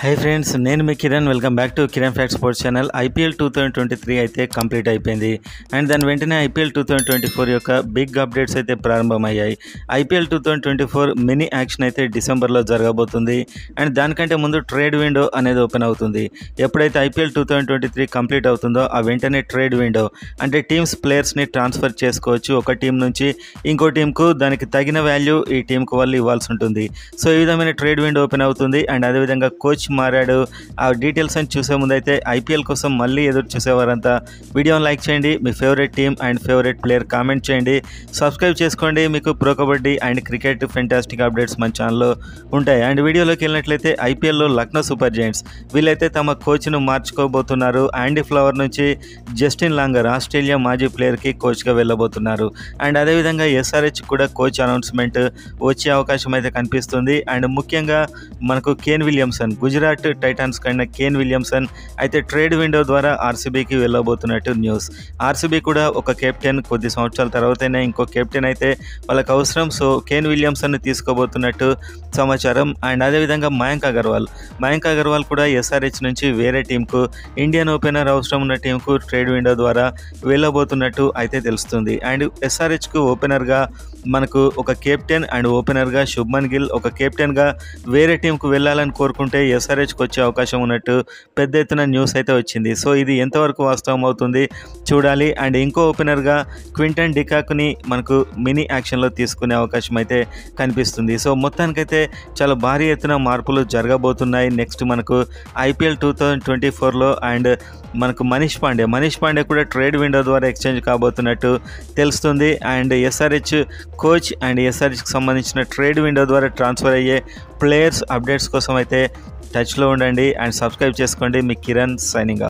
High friends నేను మీ Kiran. Welcome back to Kiran fact sports channel IPL two thousand twenty three అయితే complete అయిపోయింది. And దాని వెంటనే IPL two thousand twenty four యొక్క big updates అయితే ప్రారంభమయ్యాయి. IPL two thousand twenty four mini auction అయితే డిసెంబర్లో జరగబోతుంది. అండ్ దానికంటే ముందు ట్రేడ్ విండో అనేది ఓపెన్ అవుతుంది. ఎప్పుడైతే IPL two thousand twenty three complete అవుతుందో ఆ వెంటనే ట్రేడ్ విండో అంటే టీమ్స్ ప్లేయర్స్ని ట్రాన్స్ఫర్ చేసుకోవచ్చు. ఒక టీం నుంచి ఇంకో టీంకు దానికి తగిన వాల్యూ ఈ టీంకు వాళ్ళు ఇవ్వాల్సి ఉంటుంది. సో ఈ విధమైన ట్రేడ్ విండో ఓపెన్ అవుతుంది. అండ్ అదేవిధంగా కోచ్ మారాడు. ఆ డీటెయిల్స్ అని చూసే ముందైతే ఐపీఎల్ కోసం మళ్ళీ ఎదురు చూసేవారంతా. వీడియోని లైక్ చేయండి మీ favourite team and favourite player comment చేయండి. సబ్స్క్రైబ్ చేసుకోండి మీకు pro kabaddi and cricket fantastic updates మన ఛానల్లో ఉంటాయి. అండ్ వీడియోలోకి వెళ్ళినట్లయితే ఐపీఎల్లో లక్నో సూపర్ జైంట్స్ వీళ్ళైతే తమ కోచ్ను మార్చుకోబోతున్నారు. యాండీ ఫ్లవర్ నుంచి జస్టిన్ లాంగర్ ఆస్ట్రేలియా మాజీ ప్లేయర్కి కోచ్గా వెళ్ళబోతున్నారు. అండ్ అదేవిధంగా ఎస్ఆర్హెచ్ కూడా కోచ్ అనౌన్స్మెంట్ వచ్చే అవకాశం అయితే కనిపిస్తుంది. అండ్ ముఖ్యంగా మనకు Kane Williamson Gujarat Gujarat Titans కైన Kane Williamson అయితే ట్రేడ్ విండో ద్వారా ఆర్సీబీకి వెళ్ళబోతున్నట్టు న్యూస్. ఆర్సీబీ కూడా ఒక కెప్టెన్ కొద్ది సంవత్సరాల తర్వాతనే ఇంకో కెప్టెన్ అయితే వాళ్ళకి అవసరం. సో కేన్ విలియమ్సన్ తీసుకోబోతున్నట్టు సమాచారం. అండ్ అదేవిధంగా మయాంక్ అగర్వాల్. మయాంక్ అగర్వాల్ కూడా ఎస్ఆర్హెచ్ నుంచి వేరే టీంకు ఇండియన్ ఓపెనర్ అవసరం ఉన్న టీంకు ట్రేడ్ విండో ద్వారా వెళ్ళబోతున్నట్టు అయితే తెలుస్తుంది. అండ్ ఎస్ఆర్హెచ్కు ఓపెనర్గా మనకు ఒక కెప్టెన్ అండ్ ఓపెనర్గా శుభ్మన్ గిల్ ఒక కెప్టెన్గా వేరే టీంకు వెళ్ళాలని కోరుకుంటే ఎస్ ఎస్ఆర్హెచ్కి వచ్చే అవకాశం ఉన్నట్టు పెద్ద ఎత్తున న్యూస్ అయితే వచ్చింది. సో ఇది ఎంతవరకు వాస్తవం అవుతుంది చూడాలి. అండ్ ఇంకో ఓపెనర్గా క్వింటన్ డికాక్ని మనకు మినీ యాక్షన్లో తీసుకునే అవకాశం అయితే కనిపిస్తుంది. సో మొత్తానికైతే చాలా భారీ ఎత్తున మార్పులు జరగబోతున్నాయి. నెక్స్ట్ మనకు ఐపీఎల్ టూ థౌజండ్ ట్వంటీ ఫోర్లో అండ్ మనకు మనీష్ పాండే. మనీష్ పాండే కూడా ట్రేడ్ విండో ద్వారా ఎక్స్చేంజ్ కాబోతున్నట్టు తెలుస్తుంది. అండ్ ఎస్ఆర్హెచ్ కోచ్ అండ్ ఎస్ఆర్హెచ్కి సంబంధించిన ట్రేడ్ విండో ద్వారా ట్రాన్స్ఫర్ అయ్యే ప్లేయర్స్ అప్డేట్స్ కోసం అయితే టచ్లో ఉండండి అండ్ సబ్స్క్రైబ్ చేసుకోండి. మీ కిరణ్ సైనింగ్